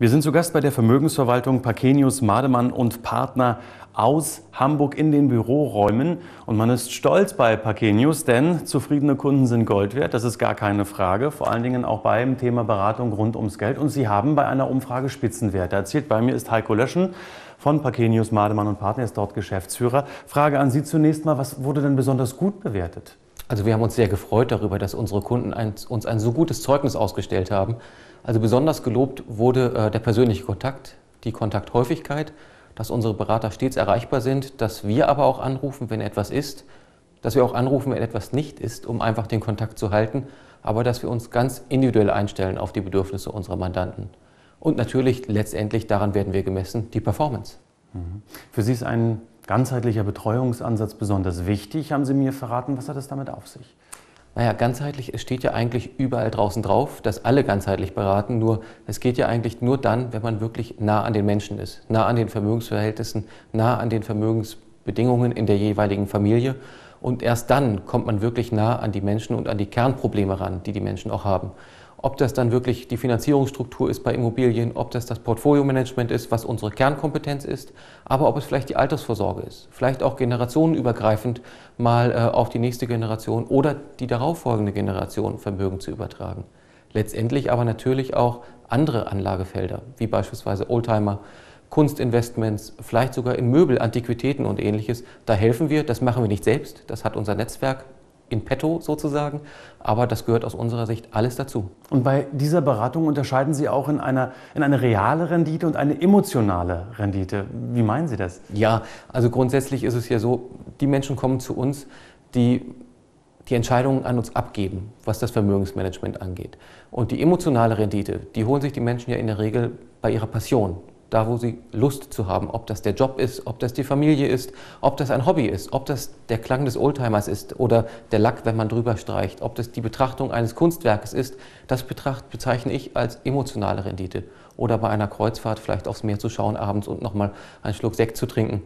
Wir sind zu Gast bei der Vermögensverwaltung Parkenius Mademann und Partner aus Hamburg in den Büroräumen. Und man ist stolz bei Parkenius, denn zufriedene Kunden sind Gold wert. Das ist gar keine Frage. Vor allen Dingen auch beim Thema Beratung rund ums Geld. Und Sie haben bei einer Umfrage Spitzenwerte erzielt. Bei mir ist Heiko Löschen von Parkenius Mademann und Partner, ist dort Geschäftsführer. Frage an Sie zunächst mal, was wurde denn besonders gut bewertet? Also wir haben uns sehr gefreut darüber, dass unsere Kunden ein, uns ein so gutes Zeugnis ausgestellt haben. Also besonders gelobt wurde äh, der persönliche Kontakt, die Kontakthäufigkeit, dass unsere Berater stets erreichbar sind, dass wir aber auch anrufen, wenn etwas ist, dass wir auch anrufen, wenn etwas nicht ist, um einfach den Kontakt zu halten, aber dass wir uns ganz individuell einstellen auf die Bedürfnisse unserer Mandanten. Und natürlich letztendlich daran werden wir gemessen, die Performance. Mhm. Für Sie ist ein ganzheitlicher Betreuungsansatz besonders wichtig. Haben Sie mir verraten, was hat es damit auf sich? Naja, ganzheitlich, es steht ja eigentlich überall draußen drauf, dass alle ganzheitlich beraten. Nur, es geht ja eigentlich nur dann, wenn man wirklich nah an den Menschen ist, nah an den Vermögensverhältnissen, nah an den Vermögensbedingungen in der jeweiligen Familie. Und erst dann kommt man wirklich nah an die Menschen und an die Kernprobleme ran, die die Menschen auch haben. Ob das dann wirklich die Finanzierungsstruktur ist bei Immobilien, ob das das Portfolio-Management ist, was unsere Kernkompetenz ist, aber ob es vielleicht die Altersvorsorge ist, vielleicht auch generationenübergreifend mal äh, auf die nächste Generation oder die darauffolgende Generation Vermögen zu übertragen. Letztendlich aber natürlich auch andere Anlagefelder, wie beispielsweise Oldtimer, Kunstinvestments, vielleicht sogar in Möbel, Antiquitäten und ähnliches. Da helfen wir, das machen wir nicht selbst, das hat unser Netzwerk in petto sozusagen, aber das gehört aus unserer Sicht alles dazu. Und bei dieser Beratung unterscheiden Sie auch in, einer, in eine reale Rendite und eine emotionale Rendite. Wie meinen Sie das? Ja, also grundsätzlich ist es ja so, die Menschen kommen zu uns, die die Entscheidungen an uns abgeben, was das Vermögensmanagement angeht. Und die emotionale Rendite, die holen sich die Menschen ja in der Regel bei ihrer Passion, da wo sie Lust zu haben, ob das der Job ist, ob das die Familie ist, ob das ein Hobby ist, ob das der Klang des Oldtimers ist oder der Lack, wenn man drüber streicht, ob das die Betrachtung eines Kunstwerkes ist, das betracht, bezeichne ich als emotionale Rendite. Oder bei einer Kreuzfahrt vielleicht aufs Meer zu schauen abends und nochmal einen Schluck Sekt zu trinken.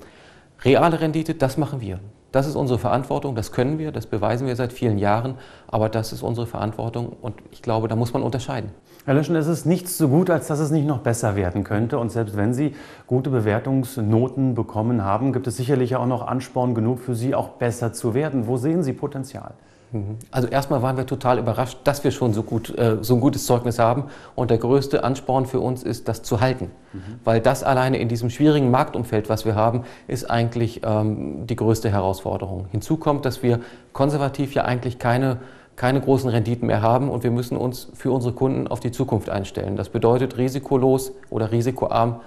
Reale Rendite, das machen wir. Das ist unsere Verantwortung, das können wir, das beweisen wir seit vielen Jahren, aber das ist unsere Verantwortung und ich glaube, da muss man unterscheiden. Herr Löschen, es ist nichts so gut, als dass es nicht noch besser werden könnte. Und selbst wenn Sie gute Bewertungsnoten bekommen haben, gibt es sicherlich auch noch Ansporn genug für Sie, auch besser zu werden. Wo sehen Sie Potenzial? Mhm. Also erstmal waren wir total überrascht, dass wir schon so, gut, äh, so ein gutes Zeugnis haben. Und der größte Ansporn für uns ist, das zu halten. Mhm. Weil das alleine in diesem schwierigen Marktumfeld, was wir haben, ist eigentlich ähm, die größte Herausforderung. Hinzu kommt, dass wir konservativ ja eigentlich keine, keine großen Renditen mehr haben und wir müssen uns für unsere Kunden auf die Zukunft einstellen. Das bedeutet risikolos oder risikoarm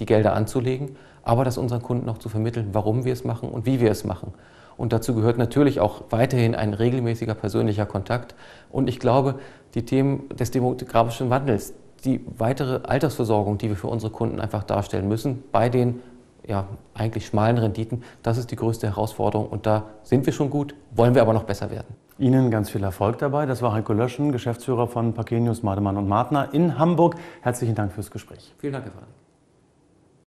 die Gelder anzulegen, aber das unseren Kunden auch zu vermitteln, warum wir es machen und wie wir es machen. Und dazu gehört natürlich auch weiterhin ein regelmäßiger persönlicher Kontakt. Und ich glaube, die Themen des demografischen Wandels, die weitere Altersversorgung, die wir für unsere Kunden einfach darstellen müssen, bei den ja, eigentlich schmalen Renditen, das ist die größte Herausforderung. Und da sind wir schon gut, wollen wir aber noch besser werden. Ihnen ganz viel Erfolg dabei. Das war Heiko Löschen, Geschäftsführer von Parkenius Mademann und Martner in Hamburg. Herzlichen Dank fürs Gespräch. Vielen Dank, Herr Fahren.